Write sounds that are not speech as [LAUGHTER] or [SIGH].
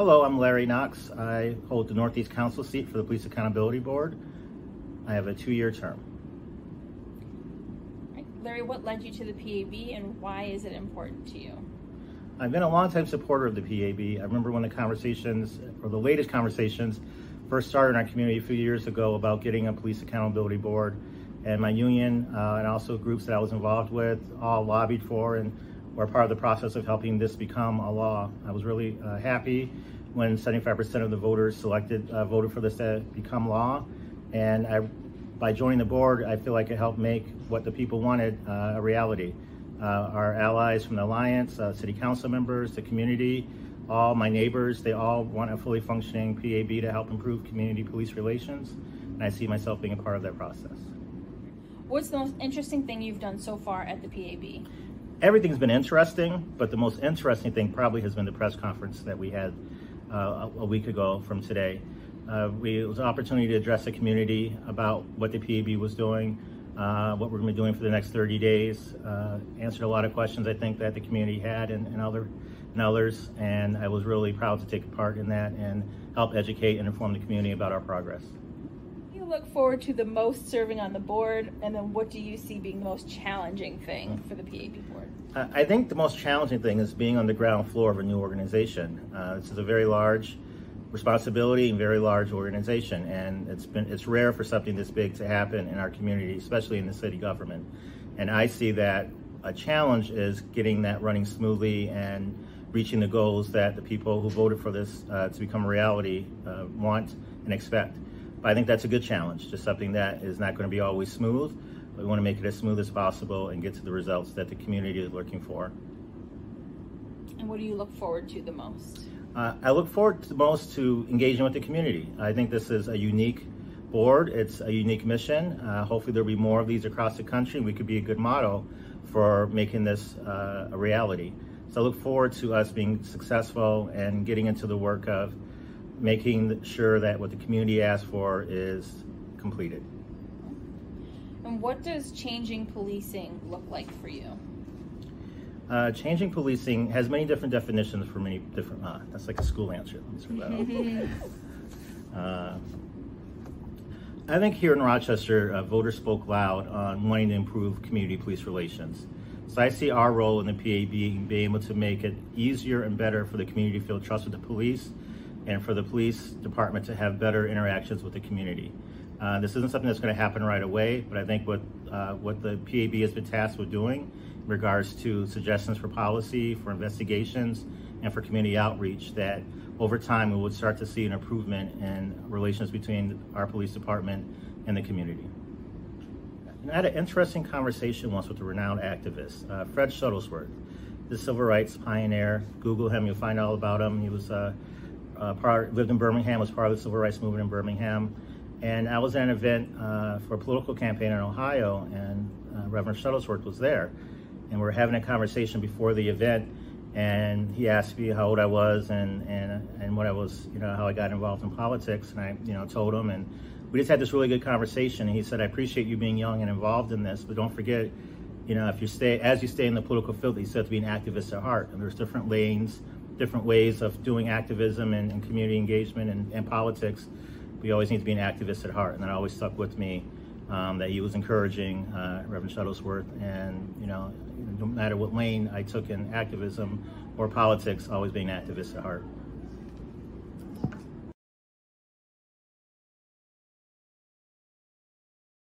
Hello, I'm Larry Knox. I hold the Northeast Council seat for the Police Accountability Board. I have a two-year term. Larry, what led you to the PAB and why is it important to you? I've been a longtime supporter of the PAB. I remember when the conversations, or the latest conversations, first started in our community a few years ago about getting a police accountability board. And my union uh, and also groups that I was involved with all lobbied for and were part of the process of helping this become a law. I was really uh, happy when 75% of the voters selected uh, voted for this to become law. And I, by joining the board, I feel like it helped make what the people wanted uh, a reality. Uh, our allies from the Alliance, uh, city council members, the community, all my neighbors, they all want a fully functioning PAB to help improve community police relations. And I see myself being a part of that process. What's the most interesting thing you've done so far at the PAB? Everything's been interesting, but the most interesting thing probably has been the press conference that we had uh, a week ago from today. Uh, we, it was an opportunity to address the community about what the PAB was doing, uh, what we're going to be doing for the next 30 days. Uh, answered a lot of questions I think that the community had and, and, other, and others, and I was really proud to take part in that and help educate and inform the community about our progress. Look forward to the most serving on the board, and then what do you see being the most challenging thing for the PAB board? I think the most challenging thing is being on the ground floor of a new organization. Uh, this is a very large responsibility and very large organization, and it's been it's rare for something this big to happen in our community, especially in the city government. And I see that a challenge is getting that running smoothly and reaching the goals that the people who voted for this uh, to become a reality uh, want and expect. But I think that's a good challenge, just something that is not going to be always smooth But we want to make it as smooth as possible and get to the results that the community is looking for. And what do you look forward to the most? Uh, I look forward the most to engaging with the community. I think this is a unique board. It's a unique mission. Uh, hopefully there'll be more of these across the country. We could be a good model for making this uh, a reality. So I look forward to us being successful and getting into the work of making sure that what the community asks for is completed. And what does changing policing look like for you? Uh, changing policing has many different definitions for many different, uh, that's like a school answer. [LAUGHS] uh, I think here in Rochester, uh, voters spoke loud on wanting to improve community police relations. So I see our role in the PA being, being able to make it easier and better for the community to feel trust with the police and for the police department to have better interactions with the community. Uh, this isn't something that's going to happen right away, but I think what uh, what the PAB has been tasked with doing in regards to suggestions for policy, for investigations, and for community outreach, that over time we would start to see an improvement in relations between our police department and the community. I had an interesting conversation once with a renowned activist, uh, Fred Shuttlesworth, the civil rights pioneer. Google him, you'll find all about him. He was uh, part, lived in Birmingham, was part of the civil rights movement in Birmingham. And I was at an event uh, for a political campaign in Ohio, and uh, Reverend Shuttlesworth was there. And we were having a conversation before the event, and he asked me how old I was and, and, and what I was, you know, how I got involved in politics. And I, you know, told him, and we just had this really good conversation. And he said, I appreciate you being young and involved in this, but don't forget, you know, if you stay, as you stay in the political field, he said to be an activist at heart. And there's different lanes, different ways of doing activism and, and community engagement and, and politics we always need to be an activist at heart, and that always stuck with me. Um, that he was encouraging uh, Reverend Shuttlesworth, and you know, no matter what lane I took in activism or politics, always being an activist at heart.